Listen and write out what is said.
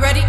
ready?